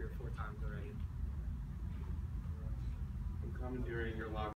three or four times already. I'm commandeering your locker